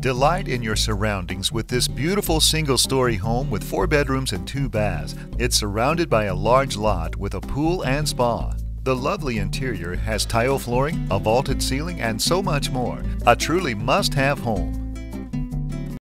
Delight in your surroundings with this beautiful single story home with four bedrooms and two baths. It's surrounded by a large lot with a pool and spa. The lovely interior has tile flooring, a vaulted ceiling, and so much more. A truly must have home.